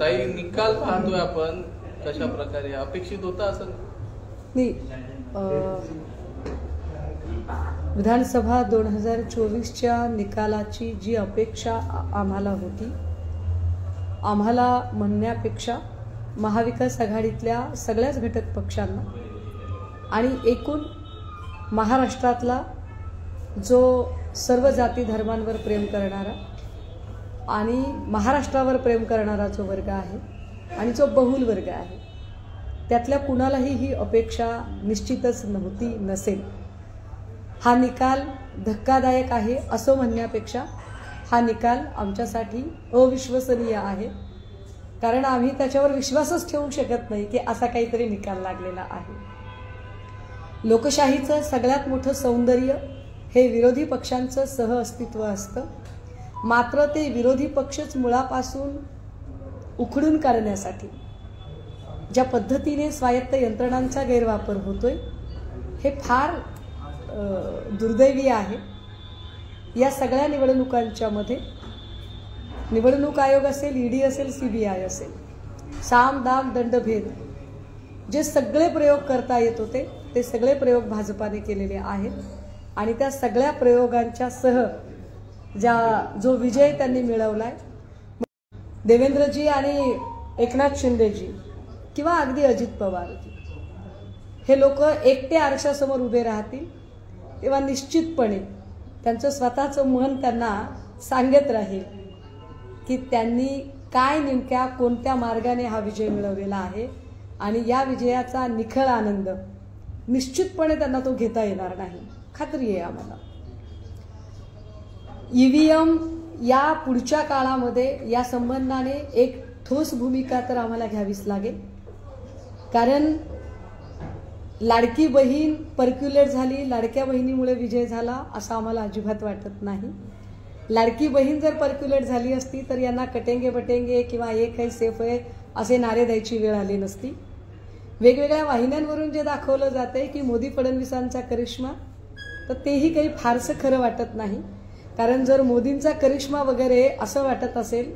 ताई निकाल पाहतोय आपण कशा प्रकारे. अपेक्षित होता असं? नाही विधानसभा दोन हजार चोवीसच्या निकालाची जी अपेक्षा आम्हाला होती आम्हाला म्हणण्यापेक्षा महाविकास आघाडीतल्या सगळ्याच घटक पक्षांना आणि एकूण महाराष्ट्रातला जो सर्व जाती धर्मांवर प्रेम करणारा आणि महाराष्ट्रावर प्रेम करणारा जो वर्ग आहे आणि जो बहुल वर्ग आहे त्यातल्या कुणालाही ही अपेक्षा निश्चितच नव्हती नसेल. हा निकाल धक्कादायक आहे असं म्हणण्यापेक्षा हा निकाल आमच्यासाठी अविश्वसनीय आहे. कारण आम्ही त्याच्यावर विश्वासच ठेवू शकत नाही की असा काहीतरी निकाल लागलेला आहे. लोकशाहीचं सगळ्यात मोठं सौंदर्य हे विरोधी पक्षांचं सहअस्तित्व असतं. मात्र ते विरोधी पक्षच मुळापासून उखडून काढण्यासाठी ज्या पद्धतीने स्वायत्त यंत्रणांचा गैरवापर होतोय हे फार दुर्दैवी आहे. या सगळ्या निवडणुकांच्यामध्ये निवडणूक आयोग असेल ईडी असेल सी बी आय असेल साम दाम दंडभेद जे सगळे प्रयोग करता येत होते ते सगळे प्रयोग भाजपाने केलेले आहेत. आणि त्या सगळ्या प्रयोगांच्या सह ज्या जो विजय त्यांनी मिळवलाय. देवेंद्रजी आणि एकनाथ शिंदेजी किंवा अगदी अजित पवारजी हे लोक एकटे आरशासमोर उभे राहतील तेव्हा निश्चितपणे त्यांचं स्वतःचं मन त्यांना सांगत राहील की त्यांनी काय नेमक्या कोणत्या मार्गाने हा विजय मिळवलेला आहे आणि या विजयाचा निखळ आनंद निश्चितपणे त्यांना तो घेता येणार नाही. खात्री आहे आम्हाला. ईव्हीएम या पुढच्या काळामध्ये या संबंधाने एक ठोस भूमिका तर आम्हाला घ्यावीच लागेल. कारण लाडकी बहीण पर्क्युलेट झाली लाडक्या बहिणीमुळे विजय झाला असं आम्हाला अजिबात वाटत नाही. लाडकी बहीण जर पर्क्युलेट झाली असती तर यांना कटेंगे बटेंगे किंवा एक आहे सेफ आहे असे नारे द्यायची वेळ आली नसती. वेगवेगळ्या वाहिन्यांवरून जे दाखवलं जाते की मोदी फडणवीसांचा करिश्मा तर तेही काही फारसं खरं वाटत नाही. कारण जर मोदींचा करिश्मा वगैरे असं वाटत असेल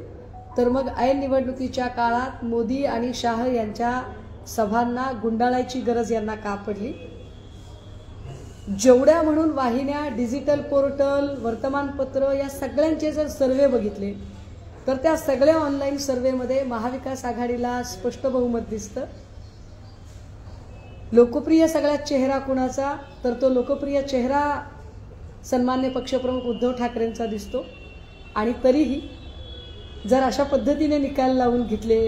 तर मग ऐन निवडणुकीच्या काळात मोदी आणि शाह यांच्या सभांना गुंडाळायची गरज यांना का पडली? जेवढ्या म्हणून वाहिन्या डिजिटल पोर्टल वर्तमानपत्र या सगळ्यांचे जर सर्वे बघितले तर त्या सगळ्या ऑनलाईन सर्वेमध्ये महाविकास आघाडीला स्पष्ट बहुमत दिसतं. लोकप्रिय सगळ्यात चेहरा कुणाचा? तर तो लोकप्रिय चेहरा सन्मान्य पक्षप्रमुख उद्धव ठाकरेंचा दिसतो. आणि तरीही जर अशा पद्धतीने निकाल लावून घेतले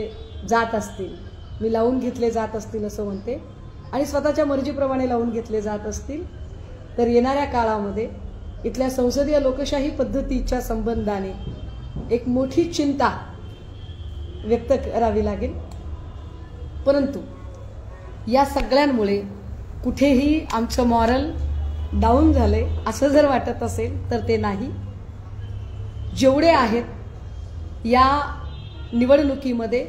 जात असतील मी लावून घेतले जात असतील असं म्हणते आणि स्वतःच्या मर्जीप्रमाणे लावून घेतले जात असतील तर येणाऱ्या काळामध्ये इथल्या संसदीय लोकशाही पद्धतीच्या संबंधाने एक मोठी चिंता व्यक्त करावी लागेल. परंतु या सगळ्यांमुळे कुठेही आमचं मॉरल डाऊन झालंय असं जर वाटत असेल तर ते नाही. जेवढे आहेत या निवडणुकीमध्ये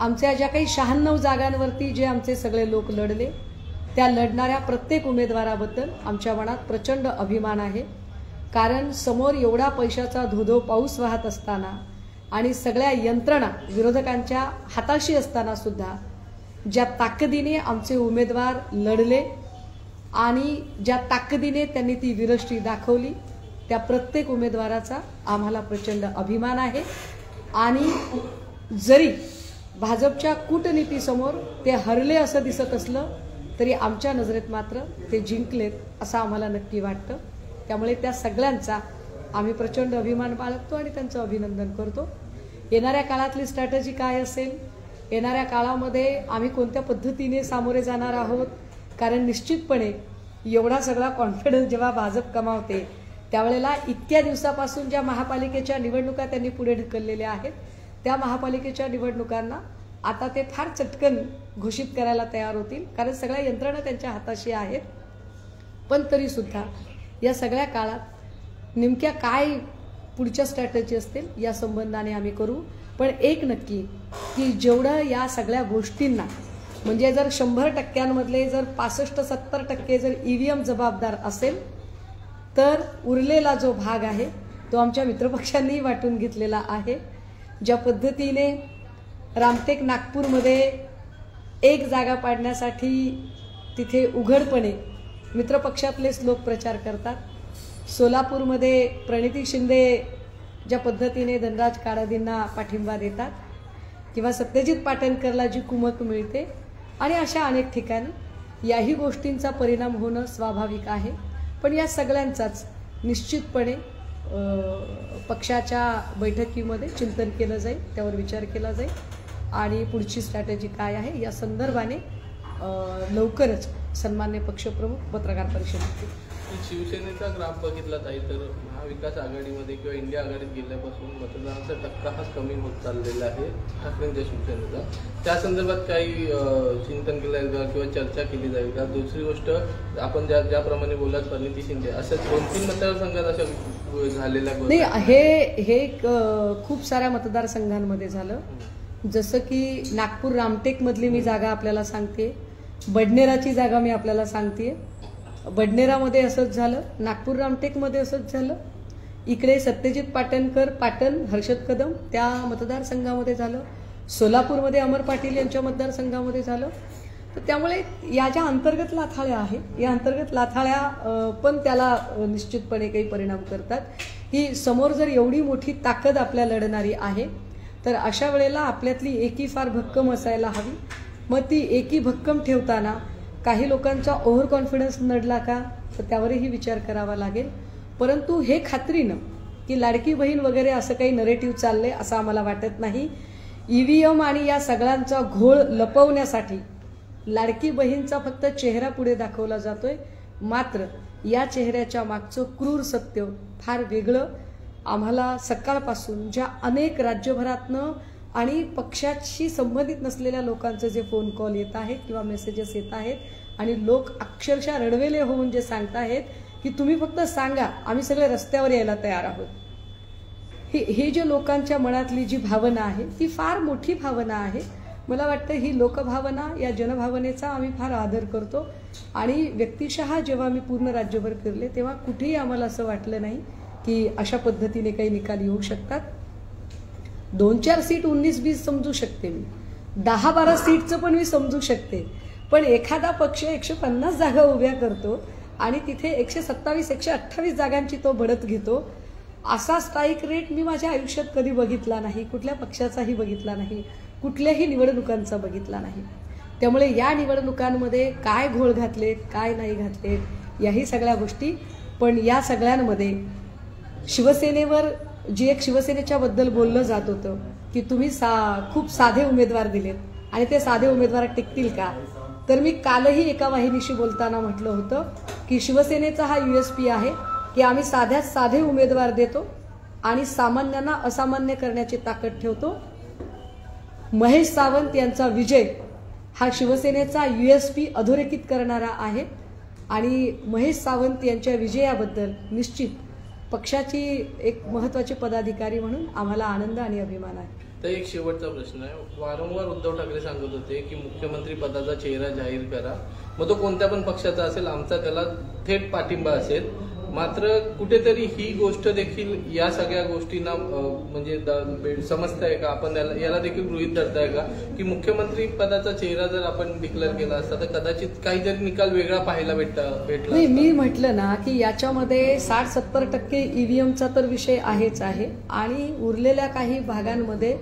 आमच्या ज्या काही शहाण्णव जागांवरती जे आमचे सगळे लोक लढले त्या लढणाऱ्या प्रत्येक उमेदवाराबद्दल आमच्या मनात प्रचंड अभिमान आहे. कारण समोर एवढा पैशाचा धोधो पाऊस वाहत असताना आणि सगळ्या यंत्रणा विरोधकांच्या हाताशी असताना सुद्धा ज्या ताकदीने आमचे उमेदवार लढले आणि ज्या ताकदीने त्यांनी ती विरष्टी दाखवली त्या प्रत्येक उमेदवाराचा आम्हाला प्रचंड अभिमान आहे. आणि जरी भाजपच्या कूटनीतीसमोर ते हरले असं दिसत असलं तरी आमच्या नजरेत मात्र ते जिंकलेत असं आम्हाला नक्की वाटतं. त्यामुळे त्या सगळ्यांचा आम्ही प्रचंड अभिमान बाळगतो आणि त्यांचं अभिनंदन करतो. येणाऱ्या काळातली स्ट्रॅटजी काय असेल? येणाऱ्या काळामध्ये आम्ही कोणत्या पद्धतीने सामोरे जाणार आहोत? कारण निश्चितपणे एवढा सगळा कॉन्फिडन्स जेव्हा भाजप कमावते त्यावेळेला इतक्या दिवसापासून ज्या महापालिकेच्या निवडणुका त्यांनी पुढे ढकललेल्या आहेत त्या महापालिकेच्या निवडणुकांना आता ते फार चटकन घोषित करायला तयार होतील कारण सगळ्या यंत्रणा त्यांच्या हाताशी आहेत. पण तरीसुद्धा या सगळ्या काळात नेमक्या काय पुढच्या स्ट्रॅटजी असतील या संबंधाने आम्ही करू. पण एक नक्की की जेवढं या सगळ्या गोष्टींना म्हणजे जर शंभर टक्क्यांमधले जर पासष्ट सत्तर टक्के जर ई व्ही एम जबाबदार असेल तर उरलेला जो भाग आहे तो आमच्या मित्रपक्षांनीही वाटून घेतलेला आहे. ज्या पद्धतीने रामटेक नागपूरमध्ये एक जागा पाडण्यासाठी तिथे उघडपणे मित्रपक्षातलेच लोक प्रचार करतात. सोलापूरमध्ये प्रणिती शिंदे ज्या पद्धतीने धनराज काळादींना पाठिंबा देतात किंवा सत्यजित पाटणकरला जी कुमक मिळते आणि अशा अनेक ठिकाणी याही गोष्टींचा परिणाम होणं स्वाभाविक आहे. पण या सगळ्यांचाच निश्चितपणे पक्षाच्या बैठकीमध्ये चिंतन केलं जाईल त्यावर विचार केला जाईल. आणि पुढची स्ट्रॅटेजी काय आहे या संदर्भाने लवकरच सन्मान्य पक्षप्रमुख पत्रकार परिषद. शिवसेनेचा ग्राफ बघितला ताई तर महाविकास आघाडीमध्ये किंवा इंडिया आघाडीत गेल्यापासून मतदानाचा टक्का हा कमी होत चाललेला आहे ठाकरेंच्या शिवसेनेचा त्या संदर्भात काही चिंतन केलं जाईल का किंवा चर्चा केली जाईल का? दुसरी गोष्ट आपण ज्या ज्याप्रमाणे बोलत परिणिती शिंदे अशा दोन तीन मतदारसंघात अशा झालेल्या नाही हे हे खूप साऱ्या मतदारसंघांमध्ये झालं. जसं की नागपूर रामटेकमधली मी जागा आपल्याला सांगते. बडनेराची जागा मी आपल्याला सांगते. बडनेरामध्ये असंच झालं. नागपूर रामटेकमध्ये असंच झालं. इकडे सत्यजित पाटणकर पाटण हर्षद कदम त्या मतदारसंघामध्ये झालं. सोलापूरमध्ये अमर पाटील यांच्या मतदारसंघामध्ये झालं. तर त्यामुळे या ज्या अंतर्गत लाथाळ्या आहेत या अंतर्गत लाथाळ्या पण त्याला निश्चितपणे काही परिणाम करतात. की समोर जर एवढी मोठी ताकद आपल्या लढणारी आहे तर अशा वेळेला आपल्यातली एकी फार भक्कम असायला हवी. मग ती एकी भक्कम ठेवताना काही लोकांचा ओव्हर कॉन्फिडन्स नडला का? तर त्यावरही विचार करावा लागेल. परंतु हे खात्रीनं की लाडकी बहीण वगैरे असं काही नरेटिव्ह चाललंय असं आम्हाला वाटत नाही. ईव्हीएम आणि या सगळ्यांचा घोळ लपवण्यासाठी लाडकी बहीणचा फक्त चेहरा पुढे दाखवला जातोय. मात्र या चेहऱ्याच्या मागचं क्रूर सत्य फार वेगळं. आम्हाला सकाळपासून ज्या अनेक राज्यभरातनं आणि पक्षाशी संबंधित नसलेल्या लोकांचे जे फोन कॉल येत आहेत किंवा मेसेजेस येत आहेत आणि लोक अक्षरशः रडवेले होऊन जे सांगताहेत की तुम्ही फक्त सांगा आम्ही सगळे रस्त्यावर यायला तयार आहोत. ही ही जी लोकांच्या मनातली जी भावना आहे ती फार मोठी भावना आहे. मला वाटतं ही लोकभावना या जनभावनेचा आम्ही फार आदर करतो. आणि व्यक्तिशः जेव्हा मी पूर्ण राज्यभर फिरले तेव्हा कुठेही आम्हाला असं वाटलं नाही की अशा पद्धतीने काही निकाल येऊ शकतात. दोन चार सीट उन्नीस बीस समजू शकते मी. दहा बारा सीटचं पण मी समजू शकते. पण एखादा पक्ष एकशे पन्नास जागा उभ्या करतो आणि तिथे एकशे सत्तावीस एकशे अठ्ठावीस जागांची तो बढत घेतो. असा स्ट्राईक रेट मी माझ्या आयुष्यात कधी बघितला नाही कुठल्या पक्षाचाही बघितला नाही कुठल्याही निवडणुकांचा बघितला नाही. त्यामुळे या निवडणुकांमध्ये काय घोळ घातलेत काय नाही घातलेत याही सगळ्या गोष्टी. पण या सगळ्यांमध्ये शिवसेनेवर जी एक शिवसेनेच्या बद्दल बोललं जात होतं की तुम्ही सा खूप साधे उमेदवार दिलेत. आणि ते साधे उमेदवार टिकतील का? तर मी कालही एका वाहिनीशी बोलताना म्हटलं होतं की शिवसेनेचा हा युएसपी आहे की आम्ही साध्यात साधे उमेदवार देतो आणि सामान्यांना असामान्य करण्याची ताकद ठेवतो. महेश सावंत यांचा विजय हा शिवसेनेचा युएसपी अधोरेखित करणारा आहे आणि महेश सावंत यांच्या विजयाबद्दल निश्चित पक्षाची एक महत्वाची पदाधिकारी म्हणून आम्हाला आनंद आणि अभिमान आहे. तर एक शेवटचा प्रश्न आहे. वारंवार उद्धव ठाकरे सांगत होते की मुख्यमंत्री पदाचा चेहरा जाहीर करा. मग तो कोणत्या पण पक्षाचा असेल आमचा त्याला थेट पाठिंबा असेल. मात्र कुठेतरी ही गोष्ट देखील या सगळ्या गोष्टींना म्हणजे समजताय का? आपण याला याला देखील गृहित धरताय का? की मुख्यमंत्री पदाचा चेहरा जर आपण डिक्लेअर केला असता तर कदाचित काहीतरी निकाल वेगळा पाहायला भेटता भेटला नाही. मी म्हटलं ना की याच्यामध्ये साठ सत्तर टक्के ईव्हीएमचा तर विषय आहेच आहे. आणि उरलेल्या काही भागांमध्ये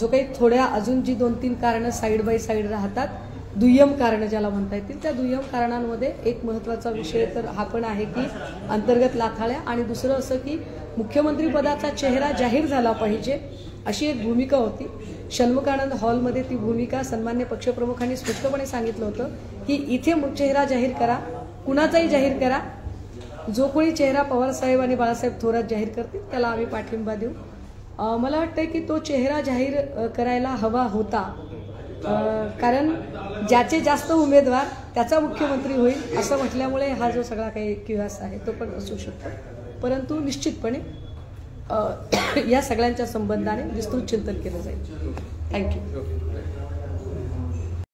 जो काही थोड्या अजून जी दोन तीन कारणं साईड बाय साईड राहतात दुय्यम कारणं ज्याला म्हणता येतील त्या दुय्यम कारणांमध्ये एक महत्त्वाचा विषय तर हा पण आहे की अंतर्गत लाथाळ्या आणि दुसरं असं की मुख्यमंत्रीपदाचा चेहरा जाहीर झाला पाहिजे अशी एक भूमिका होती. षण्मुखानंद हॉलमध्ये ती भूमिका सन्मान्य पक्षप्रमुखांनी स्पष्टपणे सांगितलं होतं की इथे चेहरा जाहीर करा कुणाचाही जाहीर करा. जो कोणी चेहरा पवारसाहेब आणि बाळासाहेब थोरात जाहीर करतील त्याला आम्ही पाठिंबा देऊ. मला वाटतं की तो चेहरा जाहीर करायला हवा होता. कारण ज्याचे जास्त उमेदवार त्याचा मुख्यमंत्री होईल असं म्हटल्यामुळे हा जो सगळा काही किवास आहे तो पण असू शकतो. परंतु निश्चितपणे या सगळ्यांच्या संबंधाने विस्तृत चिंतन केलं जाईल. थँक्यू